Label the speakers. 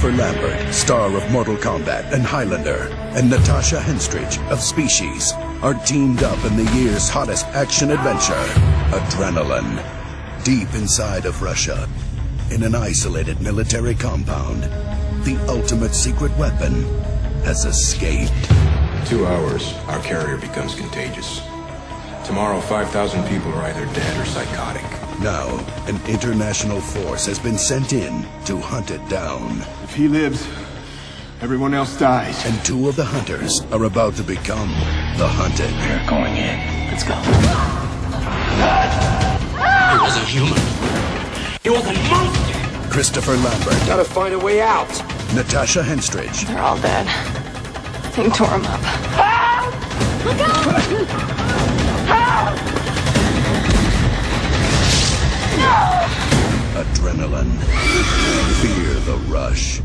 Speaker 1: Christopher Lambert, star of Mortal Kombat and Highlander, and Natasha Henstridge of Species are teamed up in the year's hottest action adventure, Adrenalin. Deep inside of Russia, in an isolated military compound, the ultimate secret weapon has escaped.
Speaker 2: Two hours, our carrier becomes contagious. Tomorrow, 5,000 people are either dead or psychotic.
Speaker 1: Now, an international force has been sent in to hunt it down.
Speaker 3: If he lives, everyone else dies.
Speaker 1: And two of the hunters are about to become the hunted.
Speaker 4: We're going in. Let's go. He wasn't human. He was a monster.
Speaker 1: Christopher Lambert,
Speaker 4: Gotta find a way out.
Speaker 1: Natasha Henstridge,
Speaker 5: They're all dead. They tore him up.
Speaker 1: Adrenalin. Fear the rush.